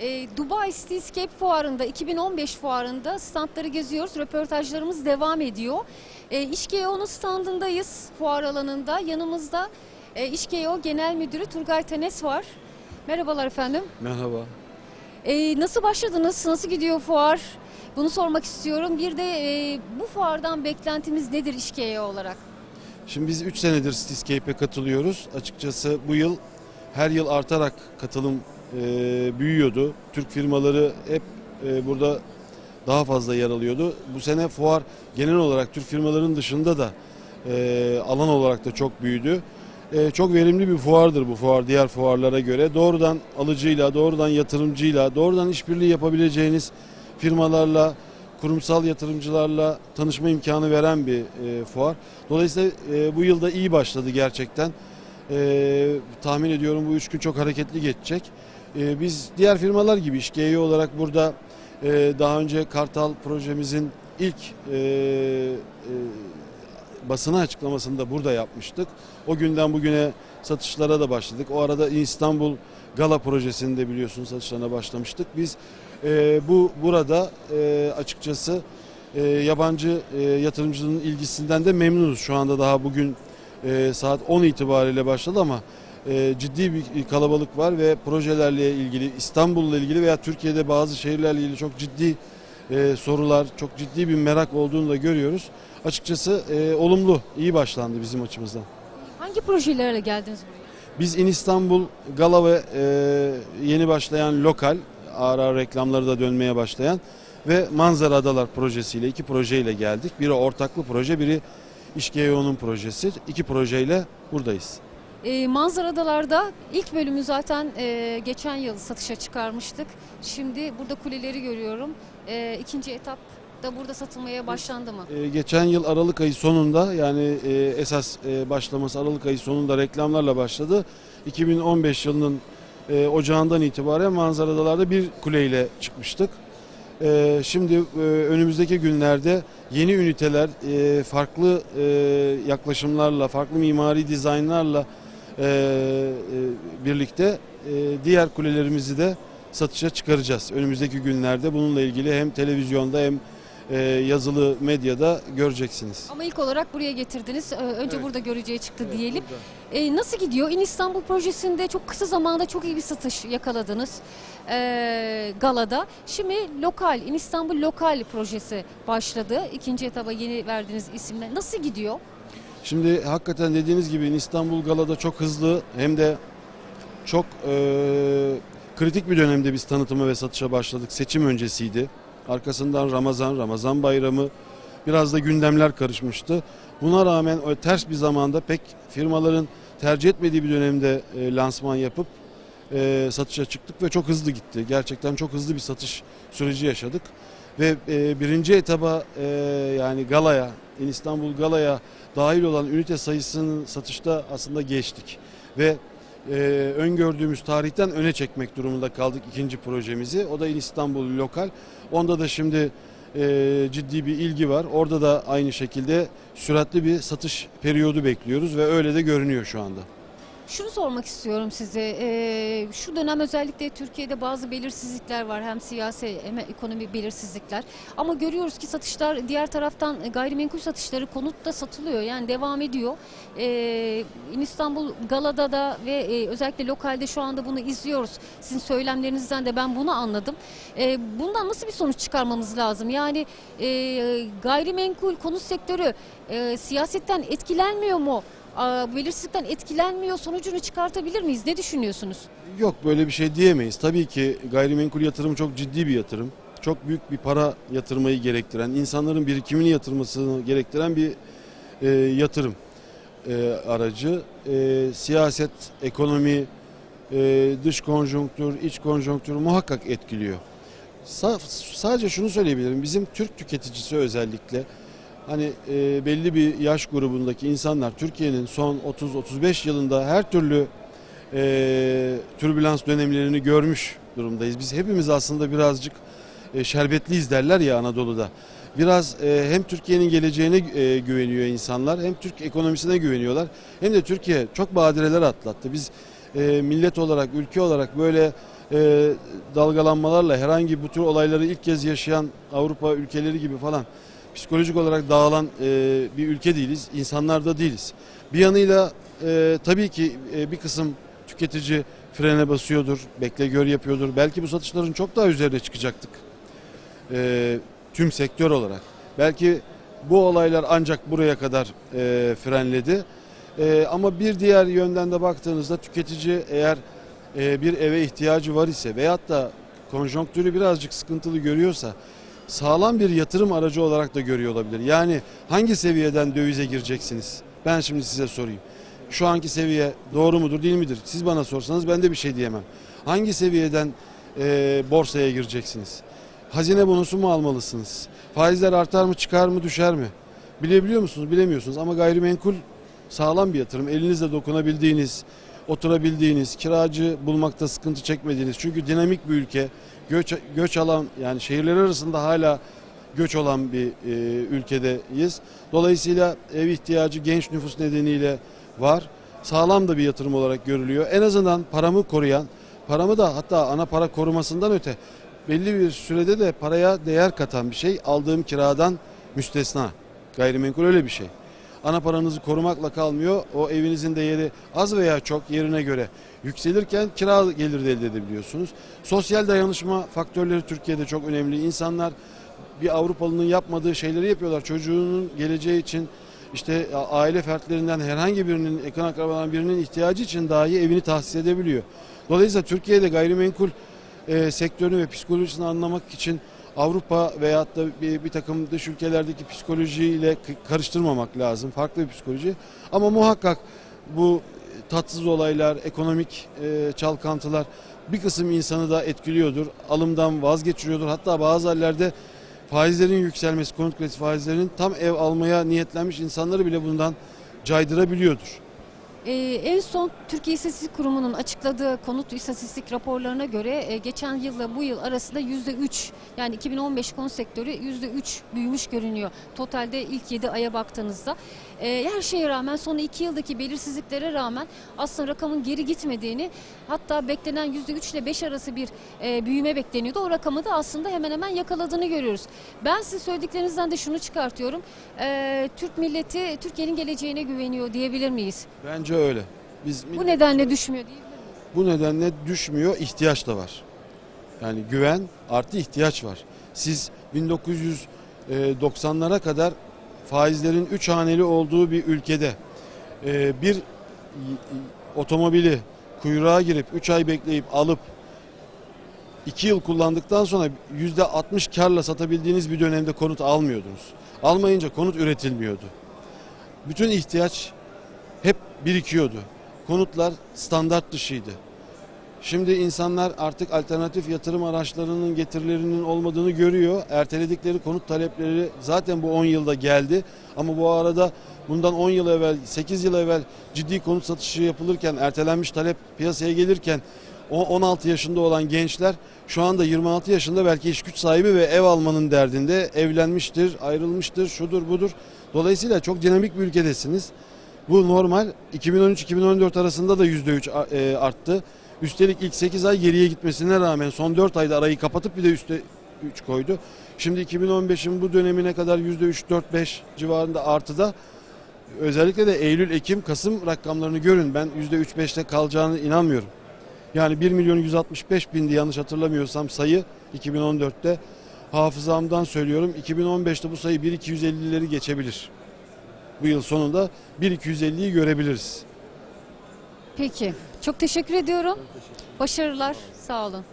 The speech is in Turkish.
E, Dubai Cityscape fuarında 2015 fuarında standları geziyoruz. Röportajlarımız devam ediyor. E, İşkeo'nun standındayız fuar alanında. Yanımızda e, İşkeo Genel Müdürü Turgay Tenes var. Merhabalar efendim. Merhaba. E, nasıl başladınız? Nasıl gidiyor fuar? Bunu sormak istiyorum. Bir de e, bu fuardan beklentimiz nedir İşkeo olarak? Şimdi biz 3 senedir Cityscape'e katılıyoruz. Açıkçası bu yıl her yıl artarak katılım büyüyordu. Türk firmaları hep e, burada daha fazla yer alıyordu. Bu sene fuar genel olarak Türk firmaların dışında da e, alan olarak da çok büyüdü. E, çok verimli bir fuardır bu fuar diğer fuarlara göre. Doğrudan alıcıyla, doğrudan yatırımcıyla, doğrudan işbirliği yapabileceğiniz firmalarla, kurumsal yatırımcılarla tanışma imkanı veren bir e, fuar. Dolayısıyla e, bu yılda iyi başladı gerçekten. E, tahmin ediyorum bu üç gün çok hareketli geçecek. E, biz diğer firmalar gibi İşgeyi olarak burada e, daha önce Kartal projemizin ilk e, e, basına açıklamasında burada yapmıştık. O günden bugüne satışlara da başladık. O arada İstanbul Gala projesinde biliyorsunuz satışlarına başlamıştık. Biz bu burada açıkçası yabancı yatırımcının ilgisinden de memnunuz. Şu anda daha bugün saat 10 itibariyle başladı ama e, ciddi bir kalabalık var ve projelerle ilgili İstanbul'la ilgili veya Türkiye'de bazı şehirlerle ilgili çok ciddi e, sorular, çok ciddi bir merak olduğunu da görüyoruz. Açıkçası e, olumlu, iyi başlandı bizim açımızdan. Hangi projelerle geldiniz buraya? Biz in İstanbul Gala ve e, yeni başlayan lokal, ara ara reklamları da dönmeye başlayan ve Manzara Adalar projesiyle iki projeyle geldik. Biri ortaklı proje, biri İşgeyo'nun projesi. İki projeyle buradayız. E, manzaradalarda ilk bölümü zaten e, geçen yıl satışa çıkarmıştık. Şimdi burada kuleleri görüyorum. E, ikinci etap da burada satılmaya başlandı mı? E, geçen yıl Aralık ayı sonunda yani e, esas e, başlaması Aralık ayı sonunda reklamlarla başladı. 2015 yılının e, ocağından itibaren manzaradalarda bir kuleyle çıkmıştık. E, şimdi e, önümüzdeki günlerde yeni üniteler e, farklı e, yaklaşımlarla, farklı mimari dizaynlarla birlikte e, diğer kulelerimizi de satışa çıkaracağız. Önümüzdeki günlerde bununla ilgili hem televizyonda hem e, yazılı medyada göreceksiniz. Ama ilk olarak buraya getirdiniz. Ee, Önce Evet. burada göreceğe çıktı Evet, diyelim. burada. Ee, nasıl gidiyor? İn İstanbul projesinde çok kısa zamanda çok iyi bir satış yakaladınız ee, Gala'da. Şimdi lokal, İn İstanbul lokal projesi başladı. İkinci etaba yeni verdiğiniz isimle. Nasıl gidiyor? Şimdi hakikaten dediğiniz gibi İstanbul Gala'da çok hızlı hem de çok e, kritik bir dönemde biz tanıtıma ve satışa başladık. Seçim öncesiydi. Arkasından Ramazan, Ramazan bayramı biraz da gündemler karışmıştı. Buna rağmen o ters bir zamanda pek firmaların tercih etmediği bir dönemde e, lansman yapıp e, satışa çıktık ve çok hızlı gitti. Gerçekten çok hızlı bir satış süreci yaşadık. Ve e, birinci etaba e, yani Gala'ya, İn İstanbul Gala'ya dahil olan ünite sayısının satışta aslında geçtik. Ve e, öngördüğümüz tarihten öne çekmek durumunda kaldık ikinci projemizi. O da İn İstanbul Lokal. Onda da şimdi e, ciddi bir ilgi var. Orada da aynı şekilde süratli bir satış periyodu bekliyoruz ve öyle de görünüyor şu anda. Şunu sormak istiyorum size. Ee, şu dönem özellikle Türkiye'de bazı belirsizlikler var. Hem siyasi hem ekonomi belirsizlikler. Ama görüyoruz ki satışlar diğer taraftan gayrimenkul satışları konutta satılıyor. Yani devam ediyor. Ee, İstanbul Gala'da da ve e, özellikle lokalde şu anda bunu izliyoruz. Sizin söylemlerinizden de ben bunu anladım. Ee, bundan nasıl bir sonuç çıkarmamız lazım? Yani e, gayrimenkul konut sektörü e, siyasetten etkilenmiyor mu? Belirsizlikten etkilenmiyor sonucunu çıkartabilir miyiz? Ne düşünüyorsunuz? Yok böyle bir şey diyemeyiz. Tabii ki gayrimenkul yatırım çok ciddi bir yatırım. Çok büyük bir para yatırmayı gerektiren, insanların birikimini yatırmasını gerektiren bir e, yatırım e, aracı. E, siyaset, ekonomi, e, dış konjonktür, iç konjonktür muhakkak etkiliyor. Sa- sadece şunu söyleyebilirim. Bizim Türk tüketicisi özellikle hani e, belli bir yaş grubundaki insanlar Türkiye'nin son 30-35 yılında her türlü e, türbülans dönemlerini görmüş durumdayız. Biz hepimiz aslında birazcık e, şerbetliyiz derler ya Anadolu'da. Biraz e, hem Türkiye'nin geleceğine e, güveniyor insanlar hem Türk ekonomisine güveniyorlar hem de Türkiye çok badireler atlattı. Biz e, millet olarak, ülke olarak böyle e, dalgalanmalarla herhangi bu tür olayları ilk kez yaşayan Avrupa ülkeleri gibi falan psikolojik olarak dağılan e, bir ülke değiliz. İnsanlar da değiliz. Bir yanıyla e, tabii ki e, bir kısım tüketici frene basıyordur, bekle gör yapıyordur. Belki bu satışların çok daha üzerine çıkacaktık. E, tüm sektör olarak. Belki bu olaylar ancak buraya kadar e, frenledi. E, ama bir diğer yönden de baktığınızda tüketici eğer e, bir eve ihtiyacı var ise veyahut da konjonktürü birazcık sıkıntılı görüyorsa sağlam bir yatırım aracı olarak da görüyor olabilir. Yani hangi seviyeden dövize gireceksiniz? Ben şimdi size sorayım. Şu anki seviye doğru mudur değil midir? Siz bana sorsanız ben de bir şey diyemem. Hangi seviyeden e, borsaya gireceksiniz? Hazine bonosu mu almalısınız? Faizler artar mı çıkar mı düşer mi? Bilebiliyor musunuz? Bilemiyorsunuz ama gayrimenkul sağlam bir yatırım. Elinizle dokunabildiğiniz, oturabildiğiniz, kiracı bulmakta sıkıntı çekmediğiniz. Çünkü dinamik bir ülke. Göç, göç alan yani şehirler arasında hala göç olan bir e, ülkedeyiz. Dolayısıyla ev ihtiyacı genç nüfus nedeniyle var. Sağlam da bir yatırım olarak görülüyor. En azından paramı koruyan, paramı da hatta ana para korumasından öte belli bir sürede de paraya değer katan bir şey. Aldığım kiradan müstesna. Gayrimenkul öyle bir şey. Ana paranızı korumakla kalmıyor. O evinizin değeri az veya çok yerine göre yükselirken kira geliri de elde edebiliyorsunuz. Sosyal dayanışma faktörleri Türkiye'de çok önemli. İnsanlar bir Avrupalı'nın yapmadığı şeyleri yapıyorlar. Çocuğunun geleceği için işte aile fertlerinden herhangi birinin, yakın akrabalarından birinin ihtiyacı için dahi evini tahsis edebiliyor. Dolayısıyla Türkiye'de gayrimenkul e, sektörünü ve psikolojisini anlamak için Avrupa veyahut da bir, bir takım dış ülkelerdeki psikolojiyle karıştırmamak lazım. Farklı bir psikoloji. Ama muhakkak bu tatsız olaylar, ekonomik e, çalkantılar bir kısım insanı da etkiliyordur. Alımdan vazgeçiriyordur. Hatta bazı yerlerde faizlerin yükselmesi, konut kredisi faizlerinin tam ev almaya niyetlenmiş insanları bile bundan caydırabiliyordur. Ee, en son Türkiye İstatistik Kurumu'nun açıkladığı konut istatistik raporlarına göre e, geçen yılla bu yıl arasında %3 yani 2015 konut sektörü %3 büyümüş görünüyor. Totalde ilk 7 aya baktığınızda. E, her şeye rağmen son 2 yıldaki belirsizliklere rağmen aslında rakamın geri gitmediğini hatta beklenen %3 ile 5 arası bir e, büyüme bekleniyordu. O rakamı da aslında hemen hemen yakaladığını görüyoruz. Ben sizin söylediklerinizden de şunu çıkartıyorum. E, Türk milleti Türkiye'nin geleceğine güveniyor diyebilir miyiz? Bence öyle. Biz Bu nedenle düşmüyor diyebilir miyiz? Bu nedenle düşmüyor, ihtiyaç da var. Yani güven artı ihtiyaç var. Siz 1990'lara kadar faizlerin 3 haneli olduğu bir ülkede e, bir y- otomobili kuyruğa girip 3 ay bekleyip alıp 2 yıl kullandıktan sonra %60 karla satabildiğiniz bir dönemde konut almıyordunuz. Almayınca konut üretilmiyordu. Bütün ihtiyaç hep birikiyordu. Konutlar standart dışıydı. Şimdi insanlar artık alternatif yatırım araçlarının getirilerinin olmadığını görüyor. Erteledikleri konut talepleri zaten bu 10 yılda geldi. Ama bu arada bundan 10 yıl evvel, 8 yıl evvel ciddi konut satışı yapılırken, ertelenmiş talep piyasaya gelirken o 16 yaşında olan gençler şu anda 26 yaşında belki iş güç sahibi ve ev almanın derdinde evlenmiştir, ayrılmıştır, şudur budur. Dolayısıyla çok dinamik bir ülkedesiniz. Bu normal. 2013-2014 arasında da %3 a- e, arttı. Üstelik ilk 8 ay geriye gitmesine rağmen son 4 ayda arayı kapatıp bir de üste 3 koydu. Şimdi 2015'in bu dönemine kadar %3-4-5 civarında artıda. Özellikle de Eylül, Ekim, Kasım rakamlarını görün. Ben %3-5'te kalacağını inanmıyorum. Yani 1 milyon 165 bindi yanlış hatırlamıyorsam sayı 2014'te. Hafızamdan söylüyorum 2015'te bu sayı 1.250'leri geçebilir. Bu yıl sonunda 1.250'yi görebiliriz. Peki. Çok teşekkür ediyorum. Başarılar. Sağ olun.